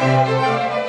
Música